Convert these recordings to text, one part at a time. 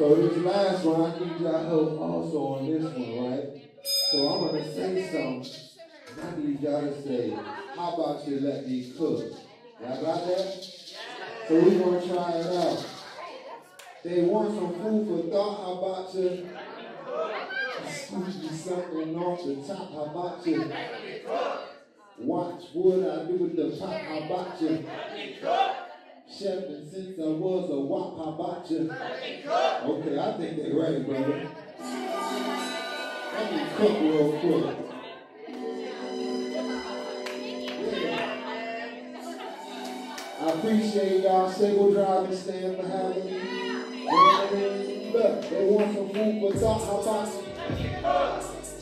So this last one, I need y'all help also on this one, right? So I'm gonna say something. I need y'all to say, how about you let me cook? Y'all got that? So we're gonna try it out. They want some food for thought. How about you? Me something off the top. How about you? Watch what I do with the pot. How about you? Chef, and since I was a wop, how about you? Okay, I think they're ready, brother. Let me cook real quick. I appreciate y'all Sable Drive and Stan for having me. You know what I mean? Look, they want some food for about you?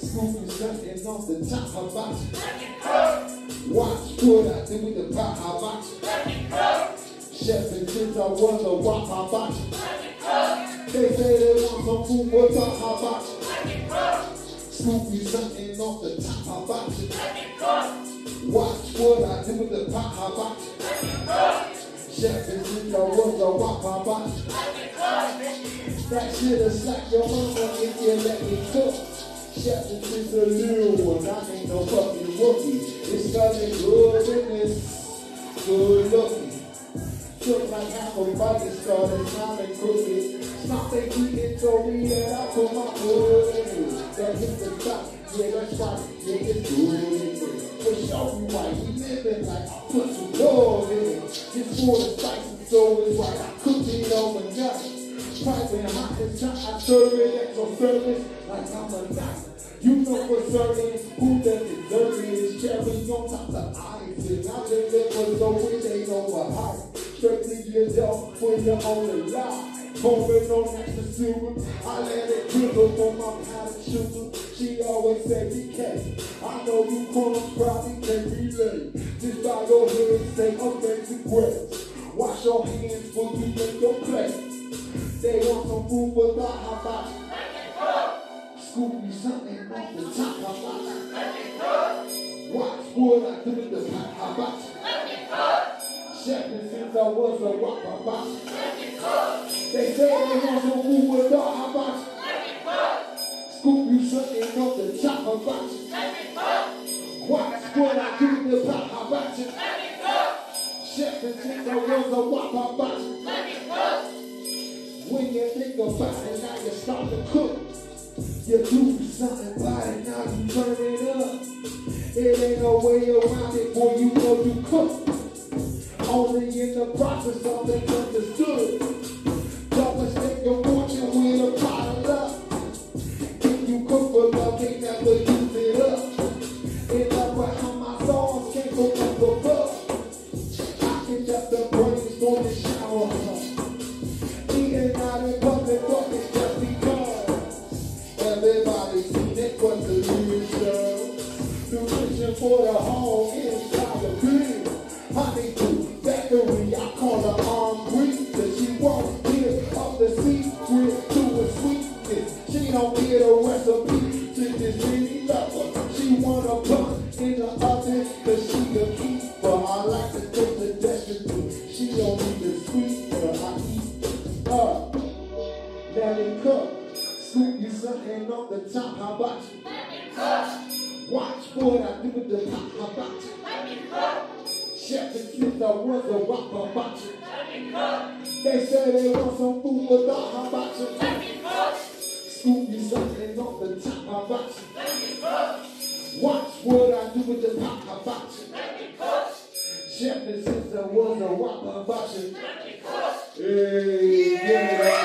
Scooping something off the top. You? Watch what I do with the pot. How Chef, and since I wop, how about you? They say they want some food. How about you? Scoop me something off the top. About you? Watch what I do with the pot. About you? Chef, and since I wop, how about you? That shit'll slap your mama if you let me cook. Chef, and since a little one, I ain't no fucking rookie. It's smelling good in this, good looking. Took like half a bite started smiling crooked. Stop they eating, told me that I put my foot in it. That hit the top, yeah, that's right, yeah, it's good in it. For you why we living like I put some love in it. It's for the spices, so it's right, I cooked it overnight. Piping hot and hot, I serve it at your service like I'm a knife. You know for certain who deserve it is cherry on top of ice. And I deliver so it ain't overhyped. Strictly your dog when you're on on extra syrup, I let it drizzle for my powdered sugar. She always said say, DK, I know you crumbs probably can relate. Just by your head, say amazing grace. Wash your hands before you make your plate. They want some food for thought, how you? Scoop me something off the top, how you? Watch what I do with the pot, how you? I was a how about? They say they want some food with how about? Scoop you something off the top, about? Watch what I do the how about? Chef, and since I was a how about? When you think about it, now you start to cook. You do something about it, now you turn it up. It ain't no way around it, boy, you know you cook. Only in the process of the understood. Don't mistake your fortune with a pot of love. If you cook for love, they never use it up. It's like how my came from up above. I can just the brainstorm and shower her. Eating out in public, fucking just because. Everybody seen it, but the. Nutrition for the home inside the crib. Honey to I call her arm breed. Cause she won't give up the secret to a sweetness. She don't get a recipe to this really lover. She wanna put in the oven cause she a keeper. I like to take the destiny. She don't need the sweetener. I eat up. Let it cook. Scoop you something off the top. How about you? Watch what I do with the pot. How about you? Chef and since I was a rock. How about you? They say they want some food for thought. How about you? Scoop you something off the top. About you? Watch what I do with the pot. How about you? Chef and since I was a rock. How about you? Hey.